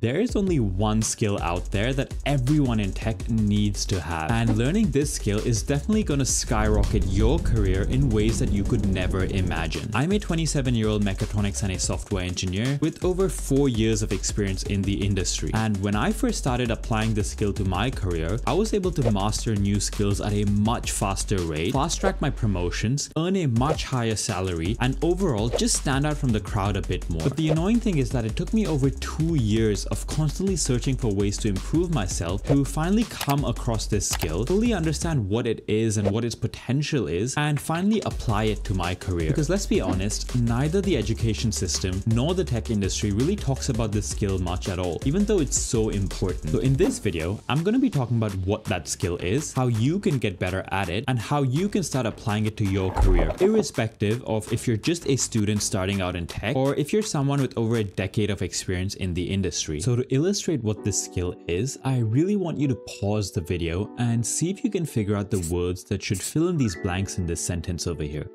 There is only one skill out there that everyone in tech needs to have, and learning this skill is definitely going to skyrocket your career in ways that you could never imagine. I'm a 27 year old mechatronics and a software engineer with over 4 years of experience in the industry. And when I first started applying this skill to my career, I was able to master new skills at a much faster rate, fast track my promotions, earn a much higher salary, and overall just stand out from the crowd a bit more. But the annoying thing is that it took me over 2 years of constantly searching for ways to improve myself to finally come across this skill, fully understand what it is and what its potential is, and finally apply it to my career. Because let's be honest, neither the education system nor the tech industry really talks about this skill much at all, even though it's so important. So in this video, I'm going to be talking about what that skill is, how you can get better at it, and how you can start applying it to your career, irrespective of if you're just a student starting out in tech or if you're someone with over a decade of experience in the industry. So to illustrate what this skill is, I really want you to pause the video and see if you can figure out the words that should fill in these blanks in this sentence over here.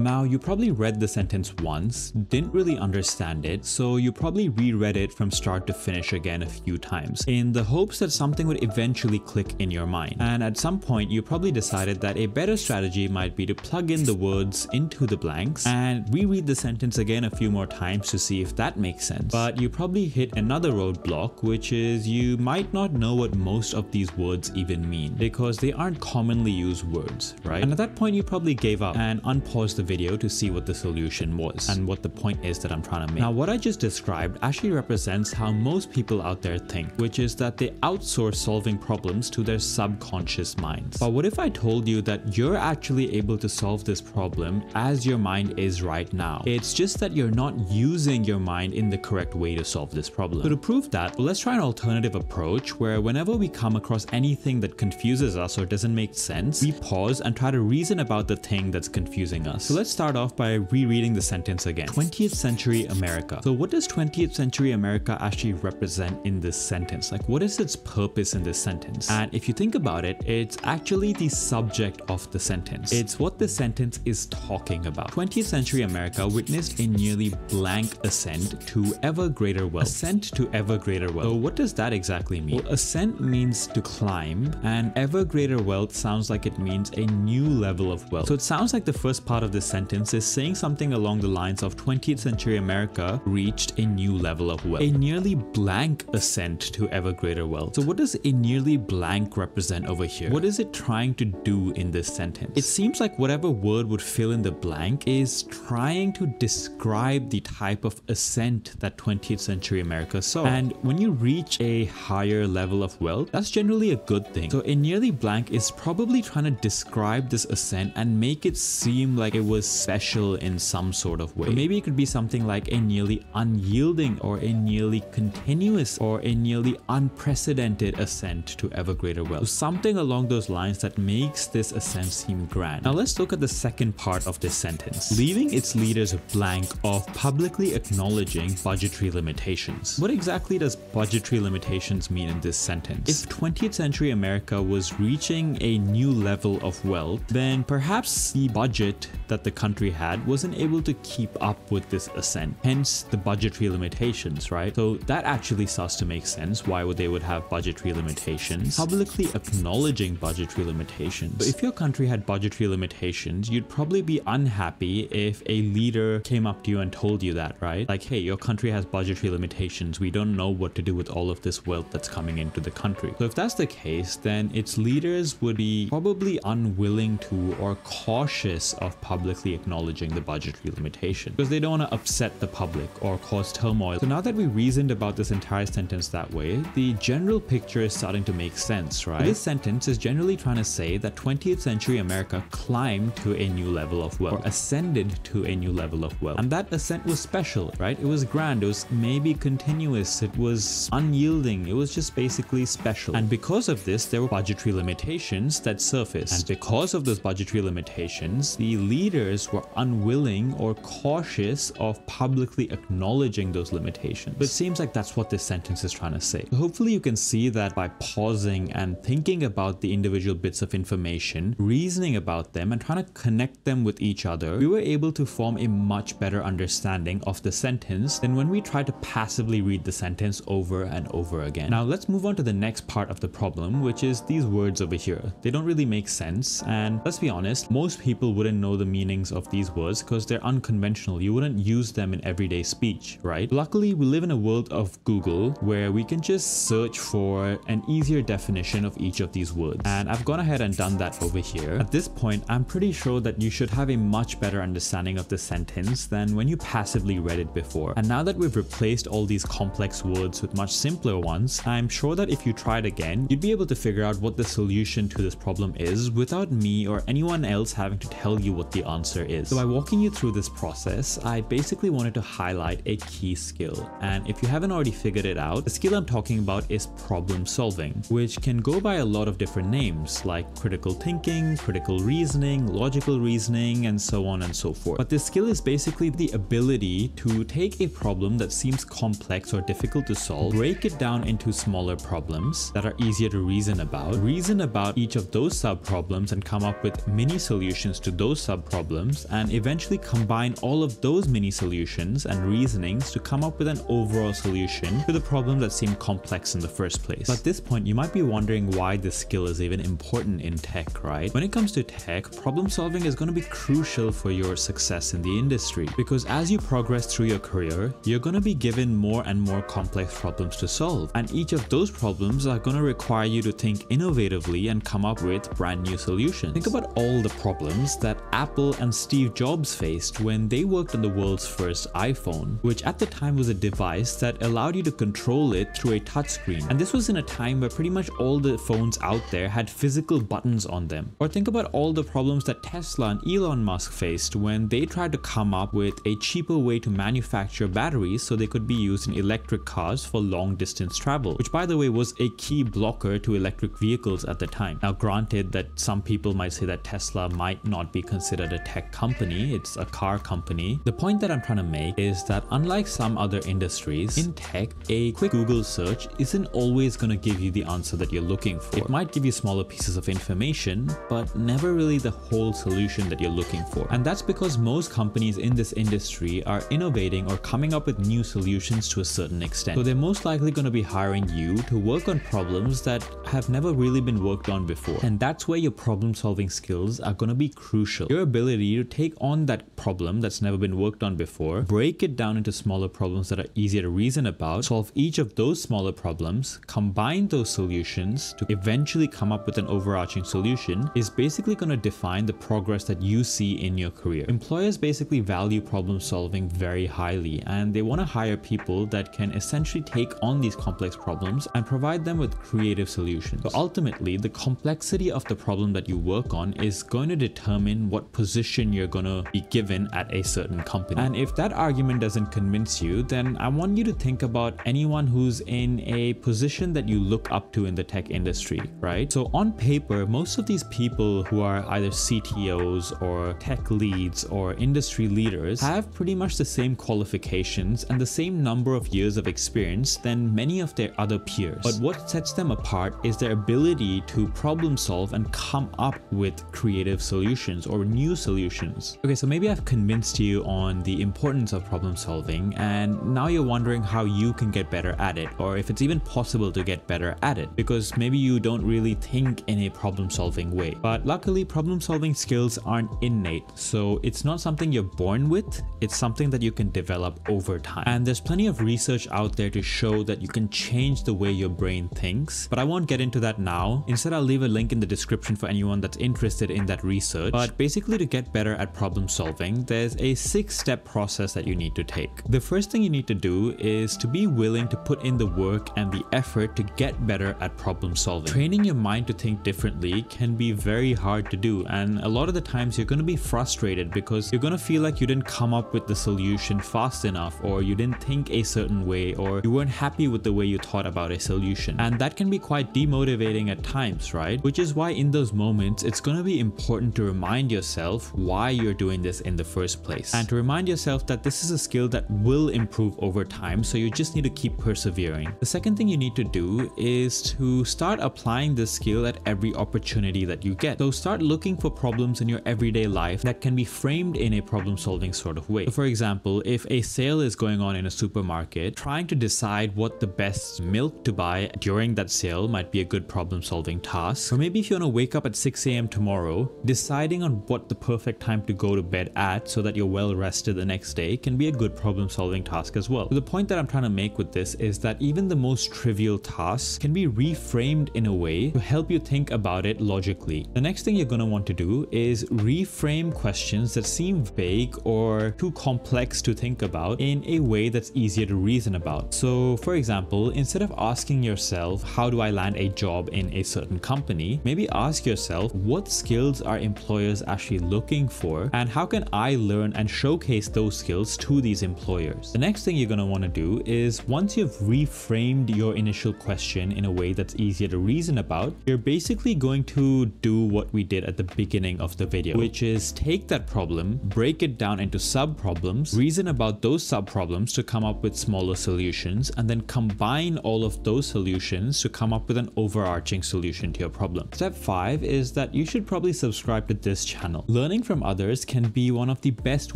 Now, you probably read the sentence once, didn't really understand it, so you probably reread it from start to finish again a few times, in the hopes that something would eventually click in your mind. And at some point, you probably decided that a better strategy might be to plug in the words into the blanks and reread the sentence again a few more times to see if that makes sense. But you probably hit another roadblock, which is you might not know what most of these words even mean, because they aren't commonly used words, right? And at that point, you probably gave up and unpaused the video to see what the solution was and what the point is that I'm trying to make. Now, what I just described actually represents how most people out there think, which is that they outsource solving problems to their subconscious minds. But what if I told you that you're actually able to solve this problem as your mind is right now? It's just that you're not using your mind in the correct way to solve this problem. So to prove that, well, let's try an alternative approach where whenever we come across anything that confuses us or doesn't make sense, we pause and try to reason about the thing that's confusing us. So let's start off by rereading the sentence again. 20th century America. So what does 20th century America actually represent in this sentence? Like what is its purpose in this sentence? And if you think about it, it's actually the subject of the sentence. It's what the sentence is talking about. 20th century America witnessed a nearly blank ascent to ever greater wealth. Ascent to ever greater wealth. So what does that exactly mean? Well, ascent means to climb and ever greater wealth sounds like it means a new level of wealth. So it sounds like the first part of this sentence is saying something along the lines of 20th century America reached a new level of wealth. A nearly blank ascent to ever greater wealth. So what does a nearly blank represent over here? What is it trying to do in this sentence? It seems like whatever word would fill in the blank is trying to describe the type of ascent that 20th century America saw. And when you reach a higher level of wealth, that's generally a good thing. So a nearly blank is probably trying to describe this ascent and make it seem like it was special in some sort of way. Maybe it could be something like a nearly unyielding or a nearly continuous or a nearly unprecedented ascent to ever greater wealth. So something along those lines that makes this ascent seem grand. Now let's look at the second part of this sentence. Leaving its leaders blank of publicly acknowledging budgetary limitations. What exactly does budgetary limitations mean in this sentence? If 20th century America was reaching a new level of wealth, then perhaps the budget that the country had wasn't able to keep up with this ascent. Hence the budgetary limitations, right? So that actually starts to make sense why would they would have budgetary limitations. Publicly acknowledging budgetary limitations. So if your country had budgetary limitations, you'd probably be unhappy if a leader came up to you and told you that, right? Like, hey, your country has budgetary limitations. We don't know what to do with all of this wealth that's coming into the country. So if that's the case, then its leaders would be probably unwilling to or cautious of publicly acknowledging the budgetary limitation because they don't want to upset the public or cause turmoil. So now that we reasoned about this entire sentence that way, the general picture is starting to make sense, right? This sentence is generally trying to say that 20th century America climbed to a new level of wealth or ascended to a new level of wealth. And that ascent was special, right? It was grand, it was maybe continuous, it was unyielding, it was just basically special. And because of this, there were budgetary limitations that surfaced. And because of those budgetary limitations, the leader leaders were unwilling or cautious of publicly acknowledging those limitations. But it seems like that's what this sentence is trying to say. Hopefully you can see that by pausing and thinking about the individual bits of information, reasoning about them and trying to connect them with each other, we were able to form a much better understanding of the sentence than when we try to passively read the sentence over and over again. Now let's move on to the next part of the problem, which is these words over here. They don't really make sense and let's be honest, most people wouldn't know the meanings of these words because they're unconventional. You wouldn't use them in everyday speech, right? Luckily, we live in a world of Google where we can just search for an easier definition of each of these words. And I've gone ahead and done that over here. At this point, I'm pretty sure that you should have a much better understanding of the sentence than when you passively read it before. And now that we've replaced all these complex words with much simpler ones, I'm sure that if you tried again, you'd be able to figure out what the solution to this problem is without me or anyone else having to tell you what the answer is. So by walking you through this process, I basically wanted to highlight a key skill. And if you haven't already figured it out, the skill I'm talking about is problem solving, which can go by a lot of different names like critical thinking, critical reasoning, logical reasoning, and so on and so forth. But this skill is basically the ability to take a problem that seems complex or difficult to solve, break it down into smaller problems that are easier to reason about, reason about each of those sub-problems and come up with mini solutions to those sub-problems, and eventually combine all of those mini solutions and reasonings to come up with an overall solution to the problem that seemed complex in the first place. But at this point, you might be wondering why this skill is even important in tech, right? When it comes to tech, problem solving is going to be crucial for your success in the industry because as you progress through your career, you're going to be given more and more complex problems to solve. And each of those problems are going to require you to think innovatively and come up with brand new solutions. Think about all the problems that Apple and Steve Jobs faced when they worked on the world's first iPhone, which at the time was a device that allowed you to control it through a touchscreen. And this was in a time where pretty much all the phones out there had physical buttons on them. Or think about all the problems that Tesla and Elon Musk faced when they tried to come up with a cheaper way to manufacture batteries so they could be used in electric cars for long distance travel, which by the way was a key blocker to electric vehicles at the time. Now granted that some people might say that Tesla might not be considered a tech company, it's a car company. The point that I'm trying to make is that unlike some other industries, in tech, a quick Google search isn't always going to give you the answer that you're looking for. It might give you smaller pieces of information, but never really the whole solution that you're looking for. And that's because most companies in this industry are innovating or coming up with new solutions to a certain extent. So they're most likely going to be hiring you to work on problems that have never really been worked on before. And that's where your problem solving skills are going to be crucial. Your ability to take on that problem that's never been worked on before, break it down into smaller problems that are easier to reason about, solve each of those smaller problems, combine those solutions to eventually come up with an overarching solution is basically going to define the progress that you see in your career. Employers basically value problem solving very highly and they want to hire people that can essentially take on these complex problems and provide them with creative solutions. But ultimately, the complexity of the problem that you work on is going to determine what position you're going to be given at a certain company. And if that argument doesn't convince you, then I want you to think about anyone who's in a position that you look up to in the tech industry, right? So on paper, most of these people who are either CTOs or tech leads or industry leaders have pretty much the same qualifications and the same number of years of experience than many of their other peers. But what sets them apart is their ability to problem solve and come up with creative solutions or new solutions. Okay, so maybe I've convinced you on the importance of problem solving and now you're wondering how you can get better at it or if it's even possible to get better at it because maybe you don't really think in a problem solving way. But luckily problem solving skills aren't innate so it's not something you're born with, it's something that you can develop over time. And there's plenty of research out there to show that you can change the way your brain thinks but I won't get into that now. Instead I'll leave a link in the description for anyone that's interested in that research. But basically to get better at problem solving there's a six step process that you need to take. The first thing you need to do is to be willing to put in the work and the effort to get better at problem solving. Training your mind to think differently can be very hard to do and a lot of the times you're going to be frustrated because you're going to feel like you didn't come up with the solution fast enough or you didn't think a certain way or you weren't happy with the way you thought about a solution. And that can be quite demotivating at times, right? Which is why in those moments it's going to be important to remind yourself why you're doing this in the first place and to remind yourself that this is a skill that will improve over time so you just need to keep persevering. The second thing you need to do is to start applying this skill at every opportunity that you get. So start looking for problems in your everyday life that can be framed in a problem solving sort of way. So for example, if a sale is going on in a supermarket, trying to decide what the best milk to buy during that sale might be a good problem solving task. Or maybe if you want to wake up at 6 a.m. tomorrow, deciding on what the perfect time to go to bed at so that you're well rested the next day can be a good problem solving task as well. The point that I'm trying to make with this is that even the most trivial tasks can be reframed in a way to help you think about it logically. The next thing you're going to want to do is reframe questions that seem vague or too complex to think about in a way that's easier to reason about. So for example, instead of asking yourself, how do I land a job in a certain company, maybe ask yourself, what skills are employers actually looking for and how can I learn and showcase those skills to these employers? The next thing you're going to want to do is once you've reframed your initial question in a way that's easier to reason about, you're basically going to do what we did at the beginning of the video, which is take that problem, break it down into sub-problems, reason about those sub-problems to come up with smaller solutions, and then combine all of those solutions to come up with an overarching solution to your problem. Step 5 is that you should probably subscribe to this channel. Learning from others can be one of the best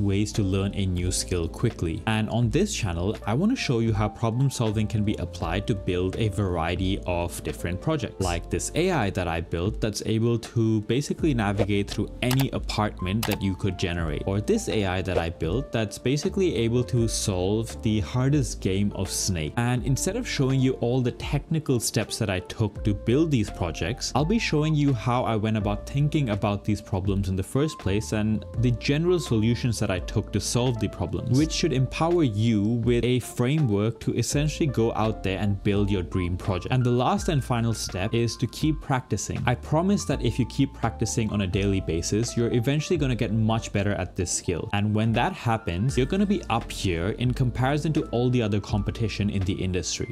ways to learn a new skill quickly. And on this channel, I want to show you how problem solving can be applied to build a variety of different projects. Like this AI that I built that's able to basically navigate through any apartment that you could generate. Or this AI that I built that's basically able to solve the hardest game of Snake. And instead of showing you all the technical steps that I took to build these projects, I'll be showing you how I went about thinking about these problems in the first place and the general solutions that I took to solve the problems, which should empower you with a framework to essentially go out there and build your dream project. And the last and final step is to keep practicing. I promise that if you keep practicing on a daily basis, you're eventually going to get much better at this skill. And when that happens, you're going to be up here in comparison to all the other competition in the industry.